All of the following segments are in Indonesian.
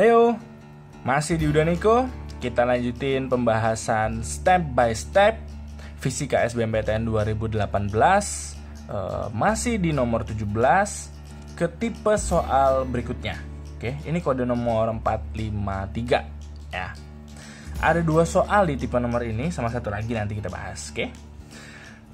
Heyo, masih di Udaniko, kita lanjutin pembahasan step by step Fisika SBMPTN 2018 uh, Masih di nomor 17 ke tipe soal berikutnya Oke, ini kode nomor 453 ya. Ada dua soal di tipe nomor ini sama satu lagi nanti kita bahas, oke?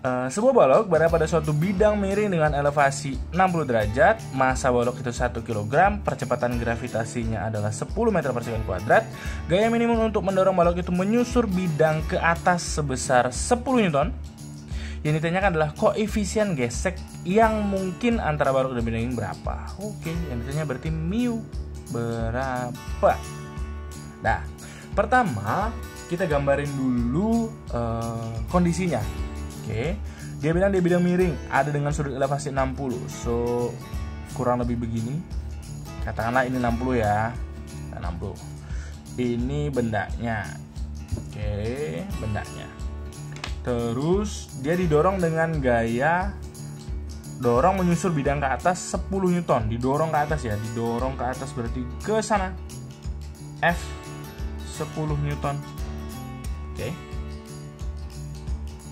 Uh, sebuah balok berada pada suatu bidang miring dengan elevasi 60 derajat, masa balok itu 1 kg, percepatan gravitasinya adalah 10 meter per second kuadrat. Gaya minimum untuk mendorong balok itu menyusur bidang ke atas sebesar 10 newton. Yang ditanyakan adalah koefisien gesek yang mungkin antara balok dan bidang ini berapa. Oke, yang ditanya berarti mu berapa. Nah, pertama kita gambarin dulu uh, kondisinya Oke. Dia bilang dia bidang miring, ada dengan sudut elevasi 60. So kurang lebih begini. Katakanlah ini 60 ya. 60. Nah, ini bendanya. Oke, bendanya. Terus dia didorong dengan gaya dorong menyusur bidang ke atas 10 newton didorong ke atas ya didorong ke atas berarti ke sana F 10 newton oke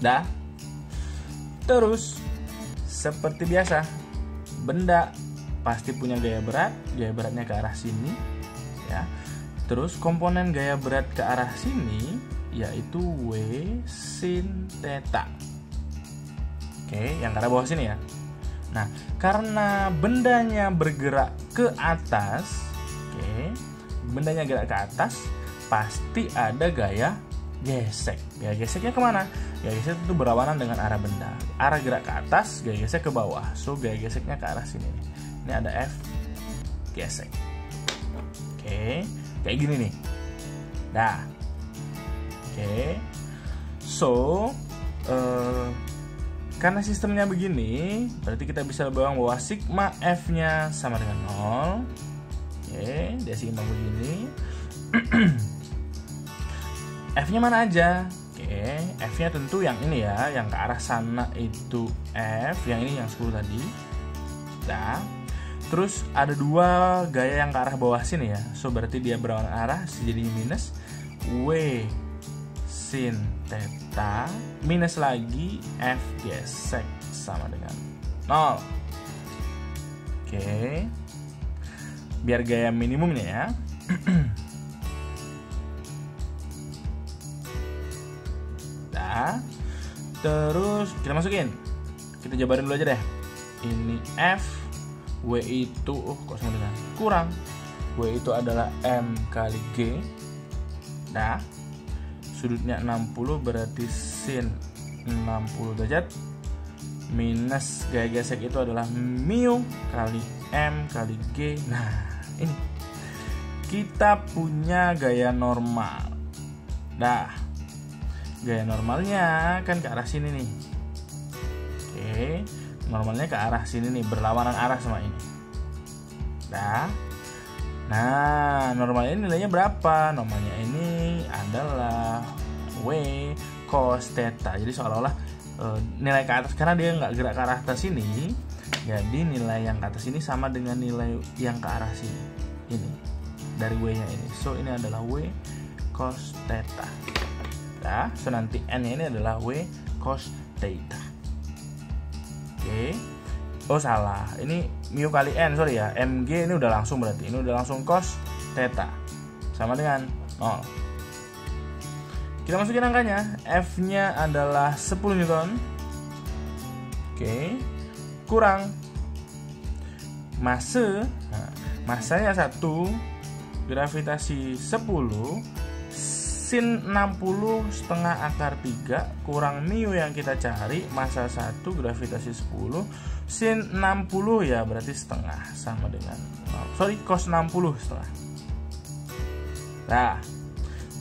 dah Terus, seperti biasa, benda pasti punya gaya berat, gaya beratnya ke arah sini, ya. Terus komponen gaya berat ke arah sini yaitu W sin theta. Oke, yang ke arah bawah sini ya. Nah, karena bendanya bergerak ke atas, oke, bendanya gerak ke atas, pasti ada gaya gesek. Gaya geseknya ke mana? Gaya gesek itu berlawanan dengan arah benda. Arah gerak ke atas, gaya gesek ke bawah. So gaya geseknya ke arah sini. Ini ada F gesek. Oke, kayak gini nih. Dah. Oke. So, uh, karena sistemnya begini, berarti kita bisa bilang bahwa sigma F-nya sama dengan 0. Oke, dia seimbang begini. F-nya mana aja? Oke, F-nya tentu yang ini ya, yang ke arah sana itu F, yang ini yang 10 tadi. Nah, terus ada dua gaya yang ke arah bawah sini ya. So berarti dia berlawanan arah, jadi minus W sin theta minus lagi F gesek sama dengan 0. Oke. Biar gaya minimumnya ya. terus kita masukin. Kita jabarin dulu aja deh. Ini F W itu oh kok sama dengan? Kurang. W itu adalah M kali G. Nah sudutnya 60 berarti sin 60 derajat. Minus gaya gesek itu adalah mu kali M kali G. Nah ini. Kita punya gaya normal. Nah gaya normalnya kan ke arah sini nih. Oke normalnya ke arah sini nih berlawanan arah sama ini. Nah nah normalnya nilainya berapa? Normalnya ini adalah w cos theta. Jadi seolah-olah e, nilai ke atas karena dia nggak gerak ke arah atas sini jadi nilai yang ke atas ini sama dengan nilai yang ke arah sini. Ini dari w nya ini. So ini adalah w cos theta theta so nanti n ini adalah w cos theta. Oke. Okay. oh salah. Ini mu kali n sorry ya. Mg ini udah langsung berarti. Ini udah langsung cos theta. Sama dengan 0 kita masukin angkanya. F nya adalah 10 Newton. Oke. Okay. kurang. Masa nah, masanya satu. Gravitasi 10 sin 60 setengah akar 3 kurang mu yang kita cari masa 1 gravitasi 10 sin 60 ya berarti setengah sama dengan sorry cos 60 setengah. Nah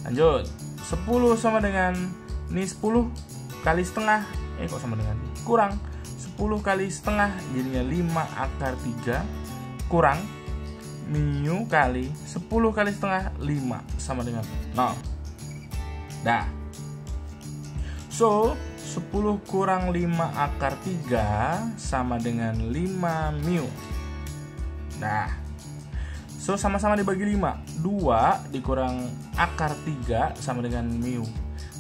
lanjut. 10 sama dengan ini 10 kali setengah eh kok sama dengan kurang. 10 kali setengah jadinya 5 akar 3 kurang mu kali 10 kali setengah 5 sama dengan 0 Dah. So, 10 kurang 5 akar 3 sama dengan 5 mu. Nah, So sama-sama dibagi 5 2 dikurang akar 3 sama dengan mu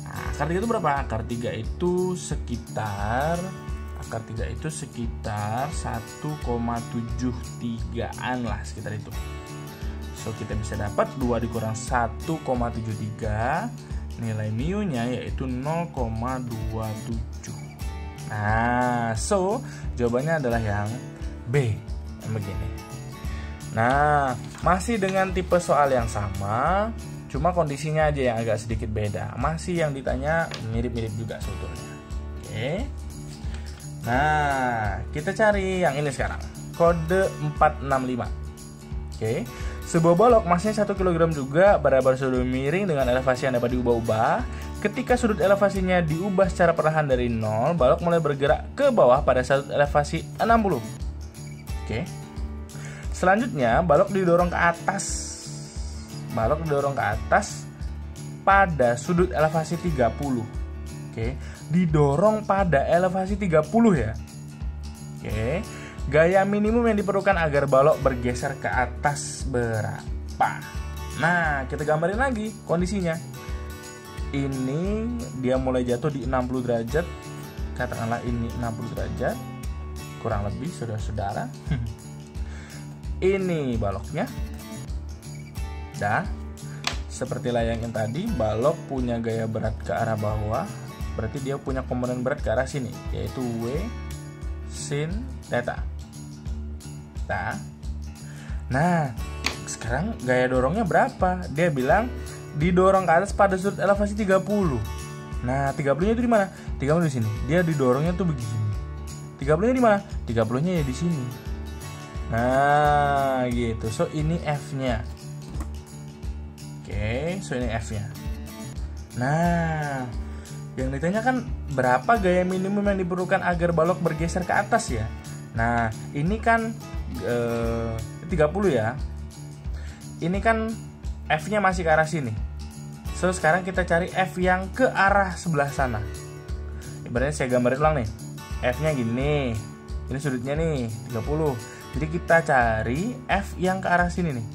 nah, Akar 3 itu berapa? Akar 3 itu sekitar Akar 3 itu sekitar 1,73an lah sekitar itu So kita bisa dapat 2 dikurang 1,73 Nilai mu nya yaitu 0,27 Nah so jawabannya adalah yang B begini Nah, masih dengan tipe soal yang sama, cuma kondisinya aja yang agak sedikit beda. Masih yang ditanya mirip-mirip juga sebetulnya. Oke. Nah, kita cari yang ini sekarang. Kode 465. Oke. Sebuah balok masnya 1 kg juga berada sudut miring dengan elevasi yang dapat diubah-ubah. Ketika sudut elevasinya diubah secara perlahan dari 0, balok mulai bergerak ke bawah pada sudut elevasi 60. Oke. Selanjutnya, balok didorong ke atas. Balok didorong ke atas pada sudut elevasi 30. Oke, didorong pada elevasi 30 ya. Oke. Gaya minimum yang diperlukan agar balok bergeser ke atas berapa? Nah, kita gambarin lagi kondisinya. Ini dia mulai jatuh di 60 derajat. Katakanlah ini 60 derajat. Kurang lebih saudara-saudara. ini baloknya dan seperti layang yang tadi balok punya gaya berat ke arah bawah berarti dia punya komponen berat ke arah sini yaitu W sin theta nah, nah sekarang gaya dorongnya berapa dia bilang didorong ke atas pada sudut elevasi 30 nah 30 nya itu di mana 30 di sini dia didorongnya tuh begini 30 nya di mana 30 nya ya di sini Nah, gitu. So ini F-nya. Oke, so ini F-nya. Nah, yang ditanya kan berapa gaya minimum yang diperlukan agar balok bergeser ke atas ya? Nah, ini kan eh, 30 ya. Ini kan F-nya masih ke arah sini. So, sekarang kita cari F yang ke arah sebelah sana. Ibaratnya saya gambarin ulang nih. F-nya gini. Ini sudutnya nih, 30 jadi kita cari F yang ke arah sini nih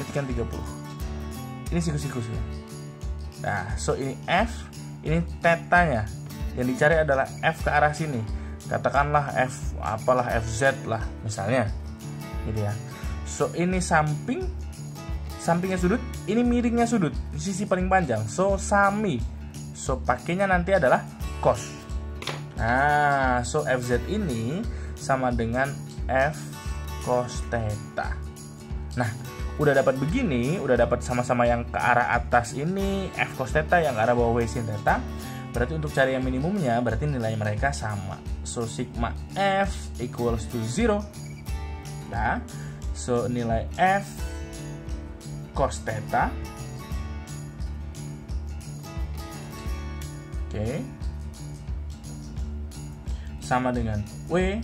ini kan 30 ini sikus-sikus ya nah so ini F ini tetanya yang dicari adalah F ke arah sini katakanlah F apalah FZ lah misalnya gitu ya so ini samping sampingnya sudut ini miringnya sudut sisi paling panjang so sami so pakainya nanti adalah cos nah so FZ ini sama dengan F cos theta. Nah, udah dapat begini, udah dapat sama-sama yang ke arah atas ini F cos theta yang ke arah bawah W sin theta. Berarti untuk cari yang minimumnya berarti nilai mereka sama. So sigma F equals to 0. Nah, so nilai F cos theta Oke. Okay. Sama dengan W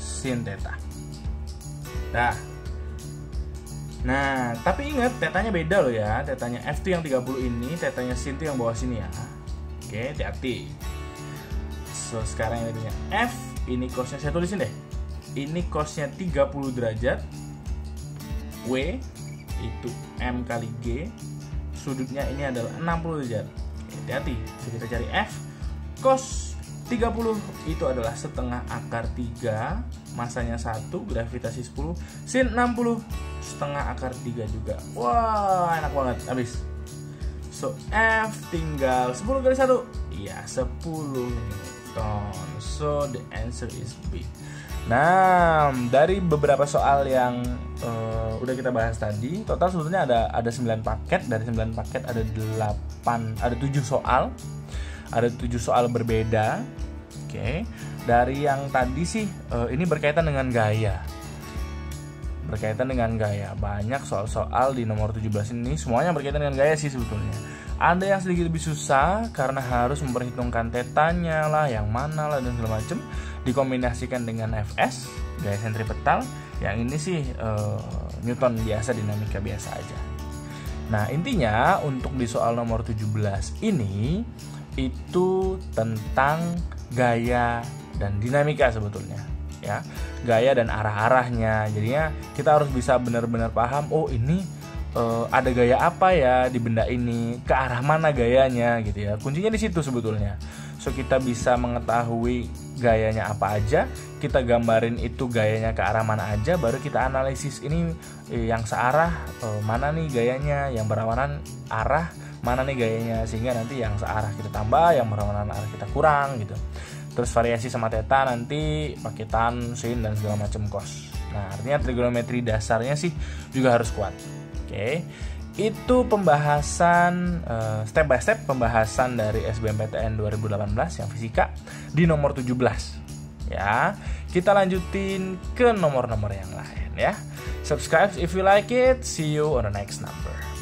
sin theta. Nah, nah tapi ingat tetanya beda loh ya. Tetanya F itu yang 30 ini, tetanya sin itu yang bawah sini ya. Oke, hati-hati. So, sekarang yang punya F, ini cosnya saya tulisin deh. Ini cosnya 30 derajat. W itu M kali G. Sudutnya ini adalah 60 derajat. Hati-hati. Kita cari F. Cos 30 itu adalah setengah akar 3 masanya 1 gravitasi 10 sin 60 setengah akar 3 juga wah enak banget habis so F tinggal 10 kali 1 iya 10 Newton so the answer is B Nah, dari beberapa soal yang uh, udah kita bahas tadi, total sebetulnya ada ada 9 paket. Dari 9 paket ada 8 ada 7 soal ada tujuh soal berbeda. Oke, okay. dari yang tadi sih uh, ini berkaitan dengan gaya. Berkaitan dengan gaya. Banyak soal-soal di nomor 17 ini semuanya berkaitan dengan gaya sih sebetulnya. Ada yang sedikit lebih susah karena harus memperhitungkan tetanya lah, yang mana lah dan segala macam dikombinasikan dengan FS gaya sentripetal. Yang ini sih uh, Newton biasa dinamika biasa aja. Nah, intinya untuk di soal nomor 17 ini itu tentang gaya dan dinamika sebetulnya ya gaya dan arah-arahnya jadinya kita harus bisa benar-benar paham oh ini uh, ada gaya apa ya di benda ini? Ke arah mana gayanya gitu ya? Kuncinya di situ sebetulnya. So kita bisa mengetahui gayanya apa aja kita gambarin itu gayanya ke arah mana aja baru kita analisis ini eh, yang searah eh, mana nih gayanya yang berlawanan arah mana nih gayanya sehingga nanti yang searah kita tambah yang berlawanan arah kita kurang gitu. Terus variasi sama theta nanti pakai tan sin dan segala macam cos nah artinya trigonometri dasarnya sih juga harus kuat oke. Itu pembahasan uh, step by step pembahasan dari SBMPTN 2018 yang fisika di nomor 17 ya. Kita lanjutin ke nomor-nomor yang lain ya. Subscribe if you like it. See you on the next number